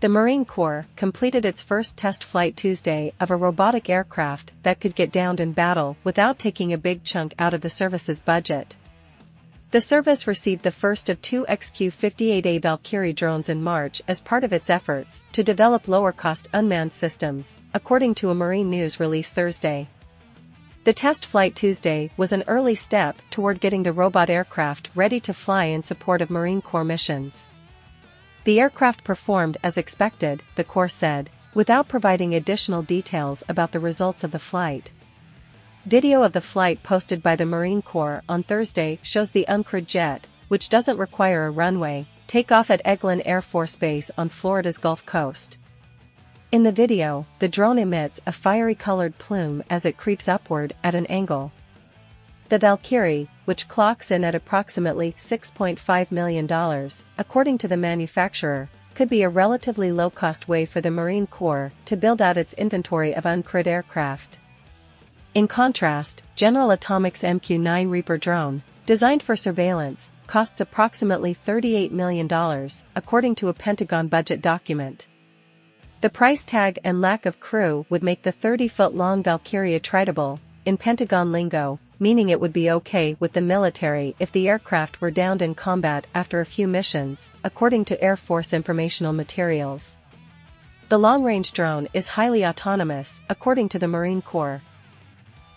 The Marine Corps completed its first test flight Tuesday of a robotic aircraft that could get downed in battle without taking a big chunk out of the service's budget. The service received the first of two XQ-58A Valkyrie drones in March as part of its efforts to develop lower-cost unmanned systems, according to a Marine News release Thursday. The test flight Tuesday was an early step toward getting the robot aircraft ready to fly in support of Marine Corps missions. The aircraft performed as expected, the Corps said, without providing additional details about the results of the flight. Video of the flight posted by the Marine Corps on Thursday shows the uncrewed jet, which doesn't require a runway, take off at Eglin Air Force Base on Florida's Gulf Coast. In the video, the drone emits a fiery colored plume as it creeps upward at an angle. The Valkyrie, which clocks in at approximately $6.5 million, according to the manufacturer, could be a relatively low-cost way for the Marine Corps to build out its inventory of uncrewed aircraft. In contrast, General Atomics MQ-9 Reaper drone, designed for surveillance, costs approximately $38 million, according to a Pentagon budget document. The price tag and lack of crew would make the 30-foot-long Valkyrie attritable, in Pentagon lingo, meaning it would be okay with the military if the aircraft were downed in combat after a few missions, according to Air Force informational materials. The long-range drone is highly autonomous, according to the Marine Corps.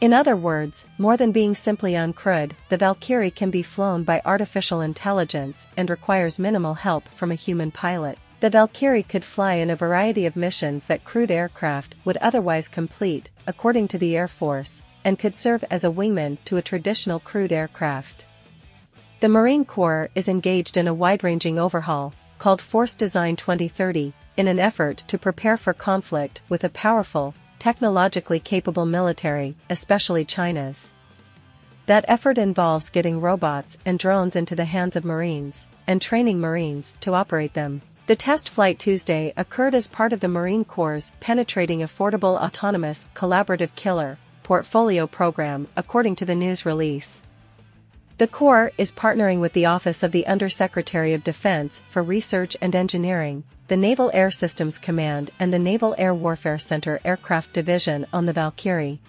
In other words, more than being simply uncrewed, the Valkyrie can be flown by artificial intelligence and requires minimal help from a human pilot. The Valkyrie could fly in a variety of missions that crewed aircraft would otherwise complete, according to the Air Force, and could serve as a wingman to a traditional crewed aircraft. The Marine Corps is engaged in a wide-ranging overhaul, called Force Design 2030, in an effort to prepare for conflict with a powerful, technologically capable military, especially China's. That effort involves getting robots and drones into the hands of Marines, and training Marines to operate them. The test flight Tuesday occurred as part of the Marine Corps' Penetrating Affordable Autonomous Collaborative Killer, portfolio program, according to the news release. The Corps is partnering with the Office of the Undersecretary of Defense for Research and Engineering, the Naval Air Systems Command and the Naval Air Warfare Center Aircraft Division on the Valkyrie.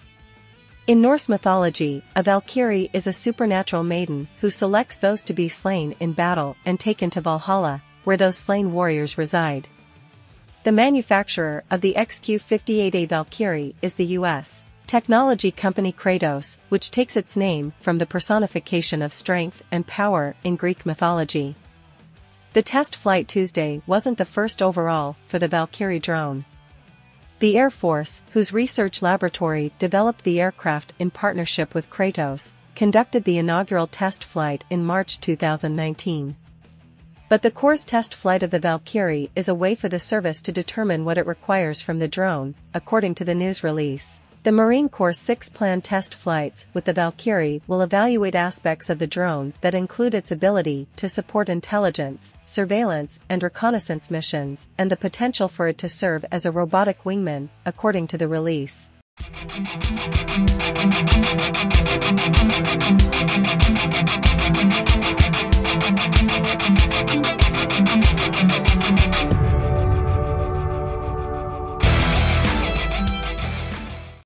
In Norse mythology, a Valkyrie is a supernatural maiden who selects those to be slain in battle and taken to Valhalla, where those slain warriors reside. The manufacturer of the XQ-58A Valkyrie is the U.S technology company Kratos, which takes its name from the personification of strength and power in Greek mythology. The test flight Tuesday wasn't the first overall for the Valkyrie drone. The Air Force, whose research laboratory developed the aircraft in partnership with Kratos, conducted the inaugural test flight in March 2019. But the Corps' test flight of the Valkyrie is a way for the service to determine what it requires from the drone, according to the news release. The Marine Corps' six planned test flights with the Valkyrie will evaluate aspects of the drone that include its ability to support intelligence, surveillance, and reconnaissance missions, and the potential for it to serve as a robotic wingman, according to the release.